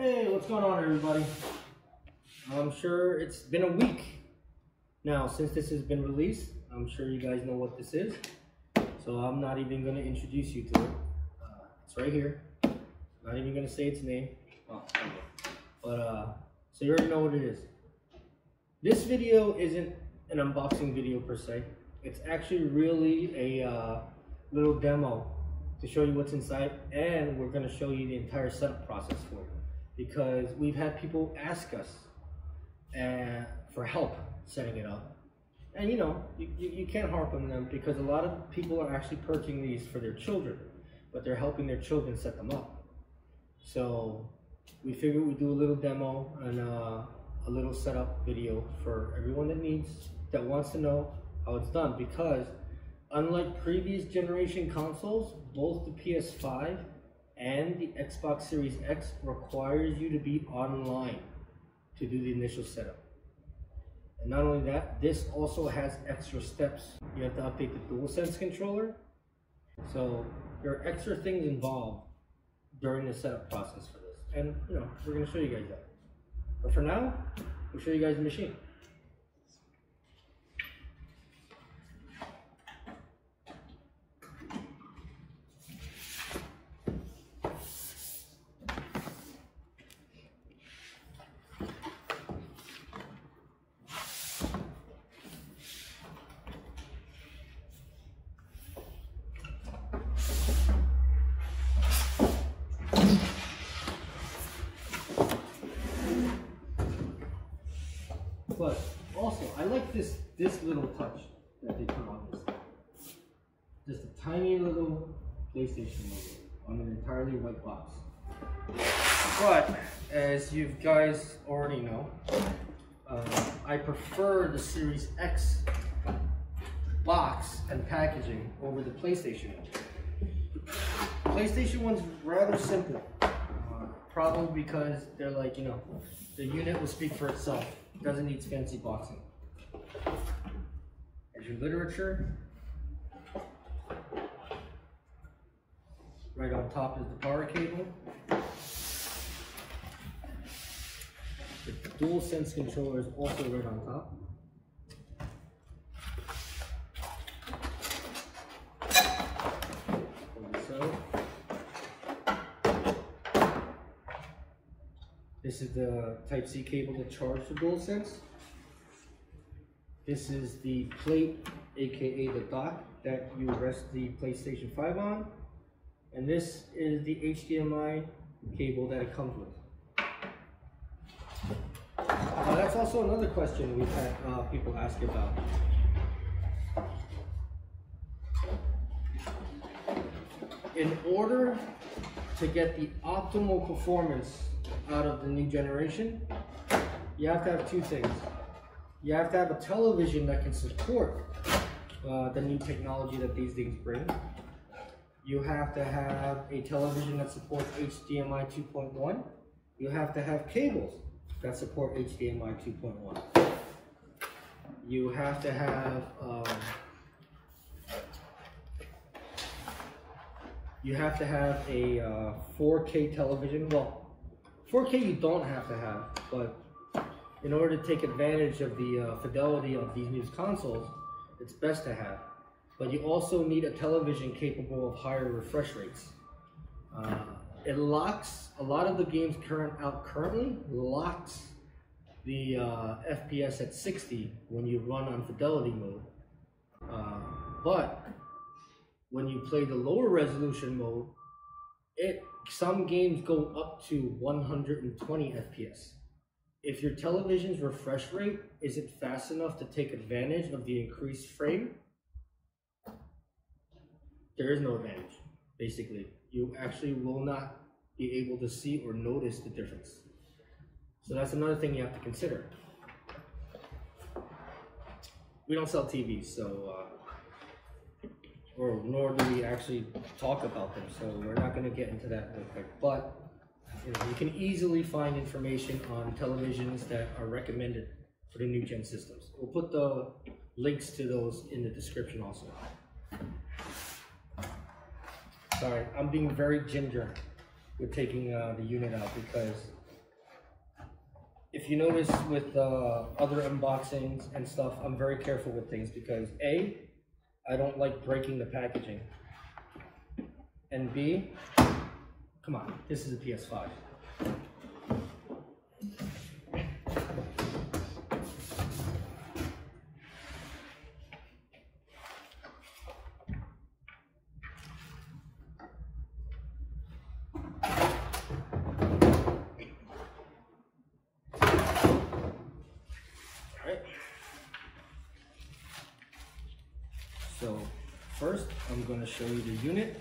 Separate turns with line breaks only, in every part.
Hey, what's going on, everybody? I'm sure it's been a week now since this has been released. I'm sure you guys know what this is, so I'm not even going to introduce you to it. Uh, it's right here. Not even going to say its name. Oh. But uh, so you already know what it is. This video isn't an unboxing video per se. It's actually really a uh, little demo to show you what's inside, and we're going to show you the entire setup process for it because we've had people ask us uh, for help setting it up. And you know, you, you, you can't harp on them because a lot of people are actually purchasing these for their children, but they're helping their children set them up. So we figured we'd do a little demo and uh, a little setup video for everyone that needs, that wants to know how it's done because unlike previous generation consoles, both the PS5 and the Xbox Series X requires you to be online to do the initial setup. And not only that, this also has extra steps. You have to update the DualSense controller. So there are extra things involved during the setup process for this. And you know, we're gonna show you guys that. But for now, we'll show you guys the machine. But also, I like this this little touch that they put on this. Just a tiny little PlayStation logo on an entirely white box. But as you guys already know, uh, I prefer the Series X box and packaging over the PlayStation one. PlayStation one's rather simple. Uh, probably because they're like, you know, the unit will speak for itself. Doesn't need fancy boxing. As your literature. Right on top is the power cable. The DualSense controller is also right on top. This is the Type-C cable to charge the DualSense. This is the plate, aka the dock, that you rest the PlayStation 5 on. And this is the HDMI cable that it comes with. Uh, that's also another question we've had uh, people ask about. In order to get the optimal performance out of the new generation, you have to have two things. You have to have a television that can support uh, the new technology that these things bring. You have to have a television that supports HDMI 2.1. You have to have cables that support HDMI 2.1. You have to have um, you have to have a uh, 4K television. Well, 4K you don't have to have, but in order to take advantage of the uh, fidelity of these new consoles, it's best to have. But you also need a television capable of higher refresh rates. Uh, it locks a lot of the games current out currently locks the uh, FPS at 60 when you run on fidelity mode. Uh, but when you play the lower resolution mode, it some games go up to 120 FPS. If your television's refresh rate isn't fast enough to take advantage of the increased frame, there is no advantage. Basically, you actually will not be able to see or notice the difference. So that's another thing you have to consider. We don't sell TVs, so uh, or nor do we actually talk about them. So we're not going to get into that real quick. But you, know, you can easily find information on televisions that are recommended for the new gen systems. We'll put the links to those in the description also. Sorry, I'm being very ginger with taking uh, the unit out because if you notice with uh, other unboxings and stuff, I'm very careful with things because A, I don't like breaking the packaging. And B, come on, this is a PS5. First, I'm going to show you the unit.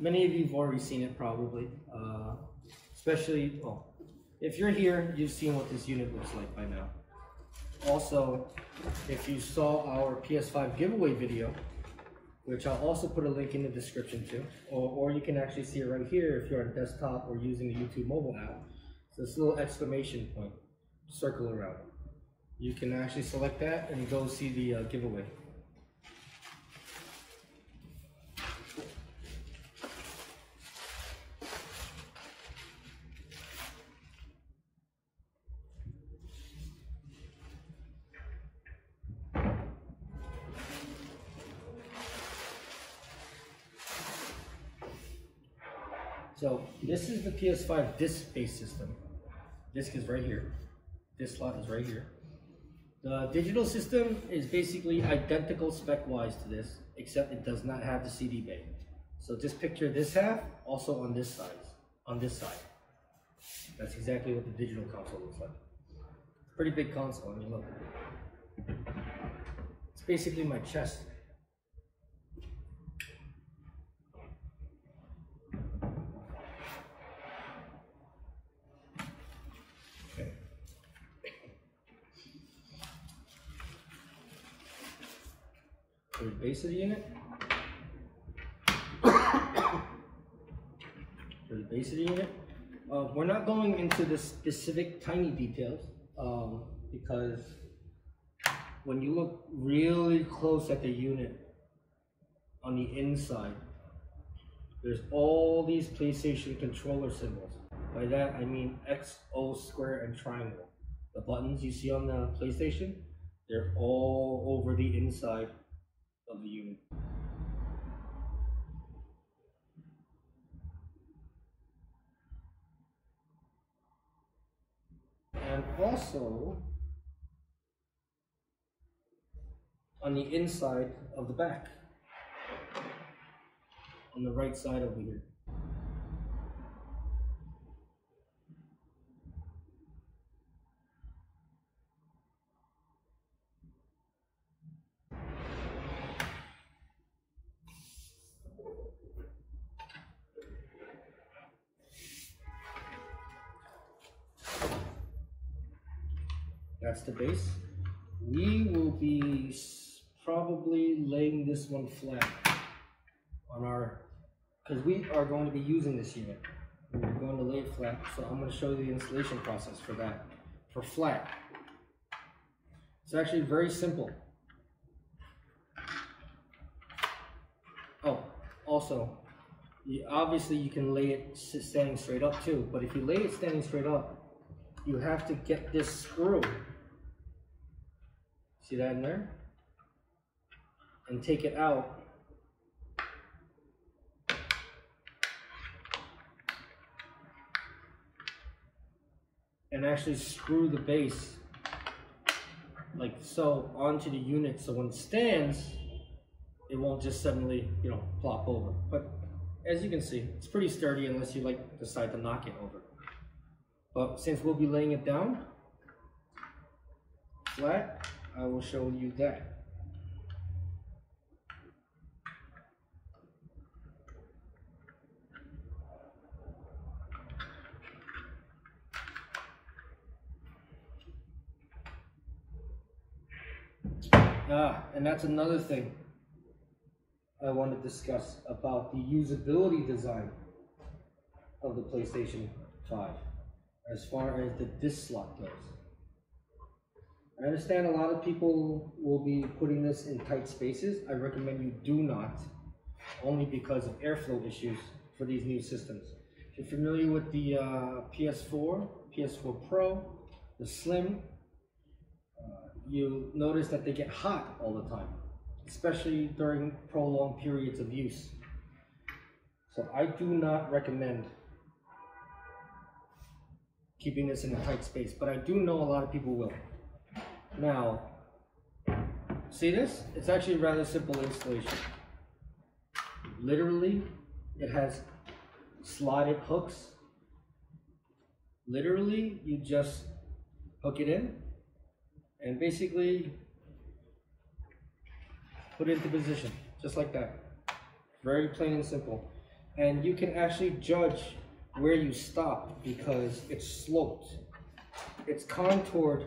Many of you have already seen it probably, uh, especially, well, if you're here, you've seen what this unit looks like by now. Also, if you saw our PS5 giveaway video, which I'll also put a link in the description to, or, or you can actually see it right here if you're on desktop or using the YouTube mobile app. So this little exclamation point, circle around. You can actually select that and go see the uh, giveaway. So this is the PS5 disc-based system. Disc is right here. This slot is right here. The digital system is basically identical spec-wise to this, except it does not have the CD bay. So just picture this half also on this side. On this side. That's exactly what the digital console looks like. Pretty big console. I mean, look. It's basically my chest. Base of the unit. For the base of the unit. Uh, we're not going into the specific tiny details um, because when you look really close at the unit on the inside, there's all these PlayStation controller symbols. By that I mean X, O, square, and triangle. The buttons you see on the PlayStation, they're all over the inside of the unit. And also, on the inside of the back, on the right side over here. That's the base. We will be probably laying this one flat on our, because we are going to be using this unit. We're going to lay it flat, so I'm going to show you the installation process for that. For flat, it's actually very simple. Oh, also, you, obviously you can lay it standing straight up too, but if you lay it standing straight up, you have to get this screw. See that in there? And take it out. And actually screw the base like so onto the unit so when it stands, it won't just suddenly, you know, plop over. But as you can see, it's pretty sturdy unless you like decide to knock it over. But since we'll be laying it down flat, I will show you that. Ah, and that's another thing I want to discuss about the usability design of the PlayStation 5 as far as the disc slot goes. I understand a lot of people will be putting this in tight spaces. I recommend you do not, only because of airflow issues for these new systems. If you're familiar with the uh, PS4, PS4 Pro, the slim, uh, you notice that they get hot all the time, especially during prolonged periods of use. So I do not recommend keeping this in a tight space, but I do know a lot of people will. Now, see this? It's actually a rather simple installation. Literally, it has slotted hooks. Literally, you just hook it in and basically put it into position, just like that. Very plain and simple. And you can actually judge where you stop because it's sloped. It's contoured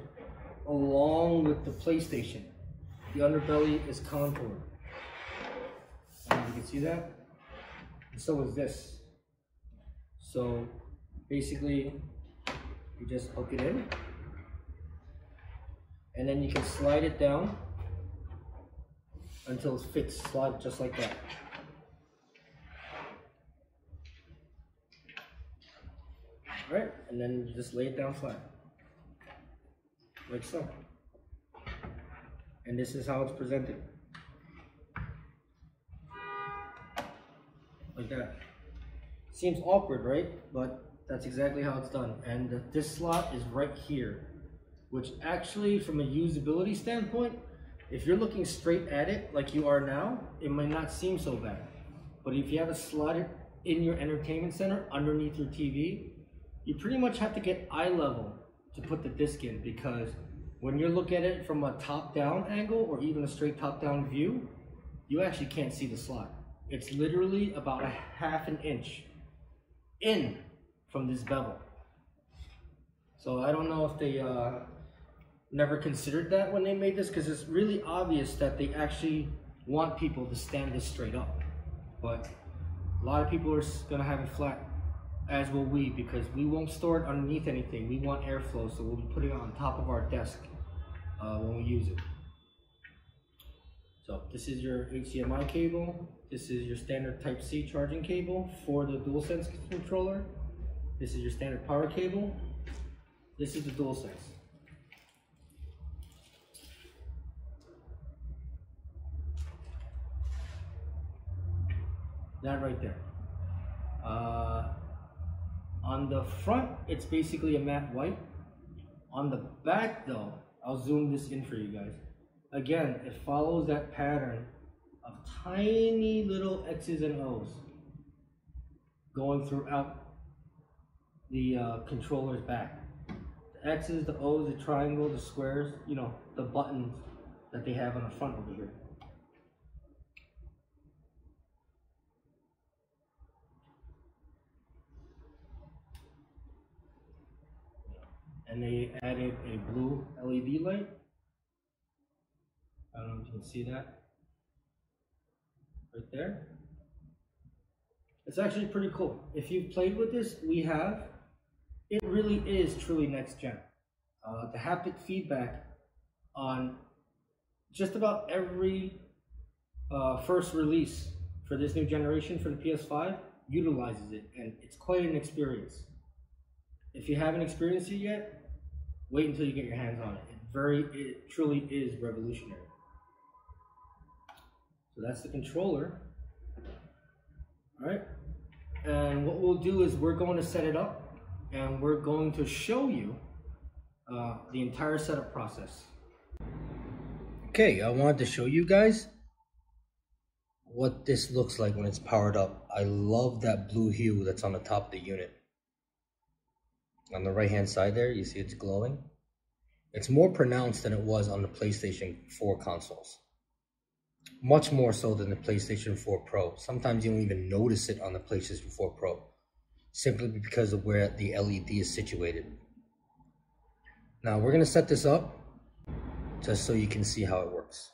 along with the PlayStation. The underbelly is contoured. And um, you can see that. And so is this. So basically, you just hook it in. And then you can slide it down until it fits, slide just like that. Right, and then just lay it down flat. Like so. And this is how it's presented. Like that. Seems awkward, right? But that's exactly how it's done. And this slot is right here, which actually, from a usability standpoint, if you're looking straight at it like you are now, it might not seem so bad. But if you have a slot in your entertainment center underneath your TV, you pretty much have to get eye level to put the disc in because when you look at it from a top down angle or even a straight top down view, you actually can't see the slot. It's literally about a half an inch in from this bevel. So I don't know if they uh, never considered that when they made this because it's really obvious that they actually want people to stand this straight up. But a lot of people are gonna have it flat as will we, because we won't store it underneath anything. We want airflow, so we'll be putting it on top of our desk uh, when we use it. So this is your HDMI cable. This is your standard Type-C charging cable for the DualSense controller. This is your standard power cable. This is the DualSense. That right there. Uh, on the front, it's basically a matte white. On the back though, I'll zoom this in for you guys. Again, it follows that pattern of tiny little X's and O's going throughout the uh, controller's back. The X's, the O's, the triangle, the squares, you know, the buttons that they have on the front over here. And they added a blue LED light. I don't know if you can see that right there. It's actually pretty cool. If you've played with this, we have. It really is truly next gen. Uh, the haptic feedback on just about every uh, first release for this new generation for the PS5 utilizes it, and it's quite an experience. If you haven't experienced it yet, wait until you get your hands on it. It very, it truly is revolutionary. So that's the controller. All right. And what we'll do is we're going to set it up and we're going to show you uh, the entire setup process. Okay, I wanted to show you guys what this looks like when it's powered up. I love that blue hue that's on the top of the unit. On the right hand side there, you see it's glowing. It's more pronounced than it was on the PlayStation 4 consoles. Much more so than the PlayStation 4 Pro. Sometimes you don't even notice it on the PlayStation 4 Pro. Simply because of where the LED is situated. Now we're going to set this up just so you can see how it works.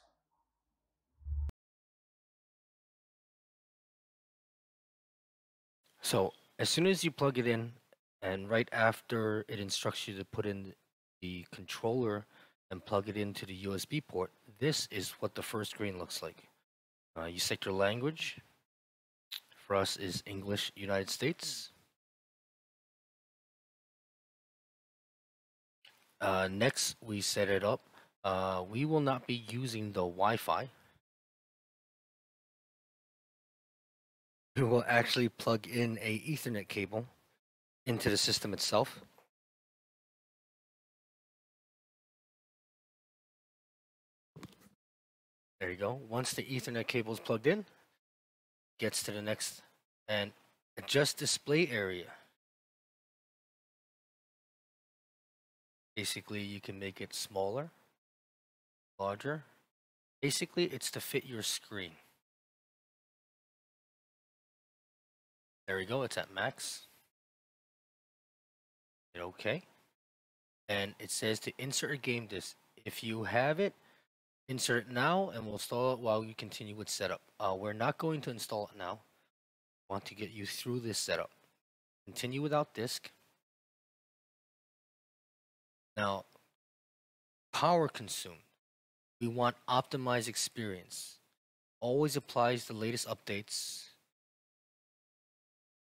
So as soon as you plug it in, and right after it instructs you to put in the controller and plug it into the USB port, this is what the first screen looks like. Uh, you select your language. For us is English United States.
Uh, next, we set it up. Uh, we will not be using the Wi-Fi. We will actually plug in a Ethernet cable into the system itself. There you go. Once the Ethernet cable is plugged in, gets to the next and adjust display area. Basically, you can make it smaller, larger. Basically, it's to fit your screen. There we go, it's at max. OK. And it says to insert a game disk. If you have it, insert it now and we'll install it while you continue with setup. Uh, we're not going to install it now. I want to get you through this setup. Continue without disk. Now, power consumed. We want optimized experience. Always applies the latest updates.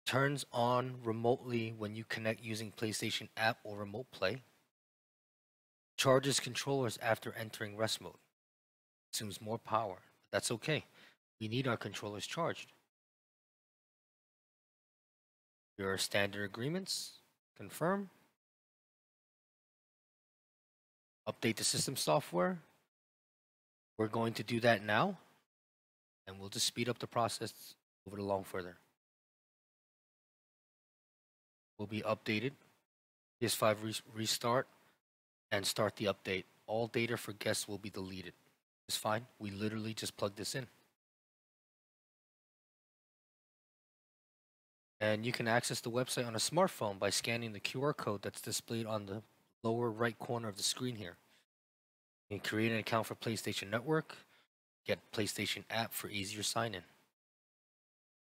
Turns on remotely when you connect using PlayStation app or remote play. Charges controllers after entering rest mode. Consumes more power. but That's okay. We need our controllers charged. Your standard agreements. Confirm. update the system software. We're going to do that now, and we'll just speed up the process, move it along further. Will be updated. PS5 re restart and start the update. All data for guests will be deleted. It's fine. We literally just plug this in. And you can access the website on a smartphone by scanning the QR code that's displayed on the lower right corner of the screen here. You can create an account for PlayStation Network, get PlayStation app for easier sign-in.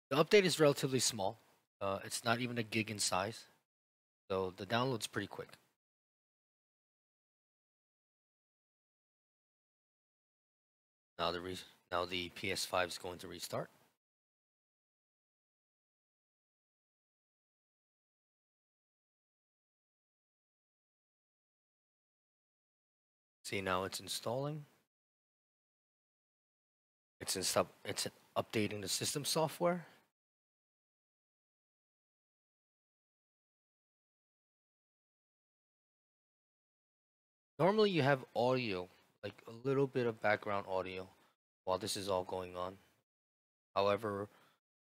The update is relatively small. Uh, it's not even a gig in size, so the download's pretty quick. Now the now the PS5 is going to restart. See now it's installing. It's in it's updating the system software. Normally you have audio, like a little bit of background audio while this is all going on. However,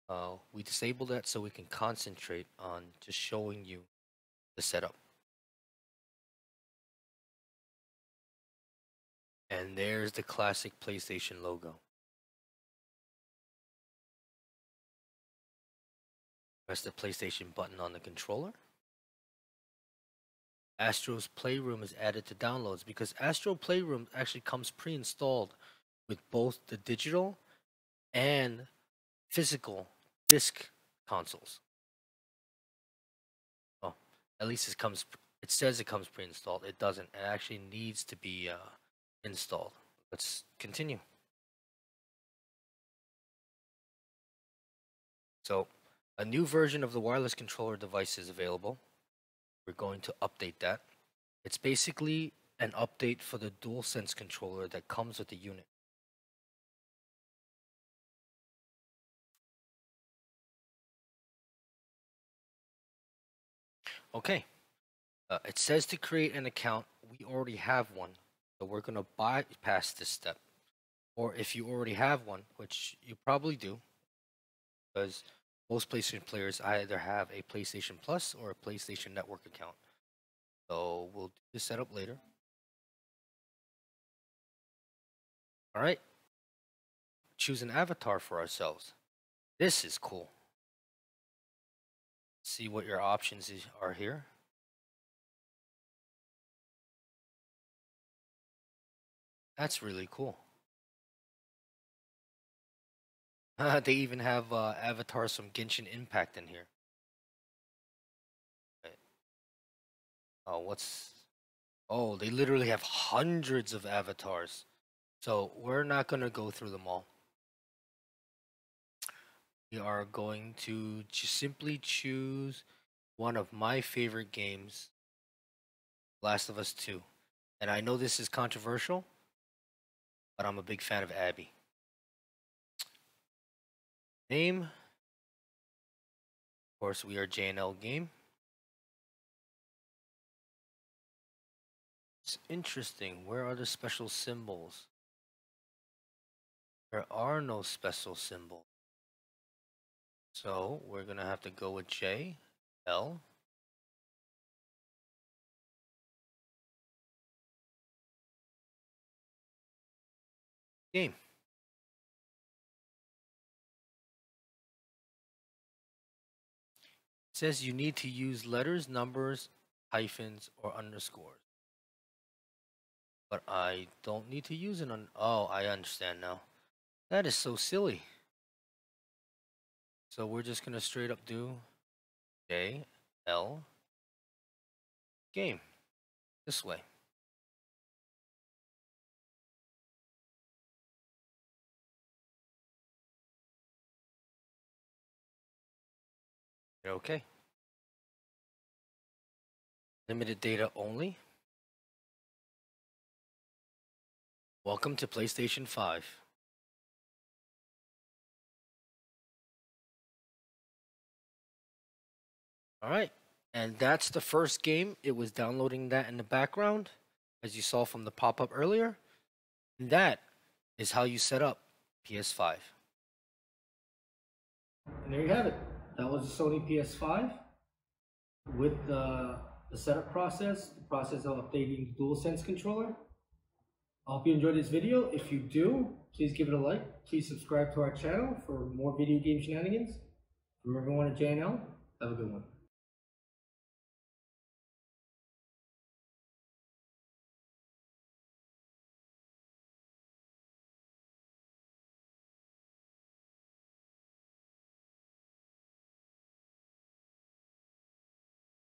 uh, we disable that so we can concentrate on just showing you the setup. And there's the classic PlayStation logo. Press the PlayStation button on the controller. Astro's Playroom is added to downloads because Astro Playroom actually comes pre-installed with both the digital and physical disc consoles. Oh, at least it comes. It says it comes pre-installed. It doesn't. It actually needs to be uh, installed. Let's continue. So a new version of the wireless controller device is available. We're going to update that. It's basically an update for the DualSense controller that comes with the unit. Okay. Uh, it says to create an account. We already have one. So we're going to bypass this step. Or if you already have one, which you probably do, because most PlayStation players either have a PlayStation Plus or a PlayStation Network account. So we'll do the setup later. All right. Choose an avatar for ourselves. This is cool. See what your options are here. That's really cool. they even have uh, avatars from Genshin Impact in here. Oh, what's... Oh, they literally have hundreds of avatars. So we're not going to go through them all. We are going to just simply choose one of my favorite games Last of Us 2. And I know this is controversial, but I'm a big fan of Abby. Name. Of course, we are JNL Game. It's interesting. Where are the special symbols? There are no special symbols. So we're going to have to go with J, L. Game. Says you need to use letters, numbers, hyphens, or underscores. But I don't need to use on. Oh, I understand now. That is so silly. So we're just gonna straight up do J L game this way. Okay. Limited data only. Welcome to PlayStation 5. All right. And that's the first game. It was downloading that in the background, as you saw from the pop up earlier. And that is how you set up PS5.
And there you have it. That was the Sony PS5 with the, the setup process, the process of updating the DualSense controller. I hope you enjoyed this video. If you do, please give it a like. Please subscribe to our channel for more video game shenanigans. From everyone at JNL, have a good one.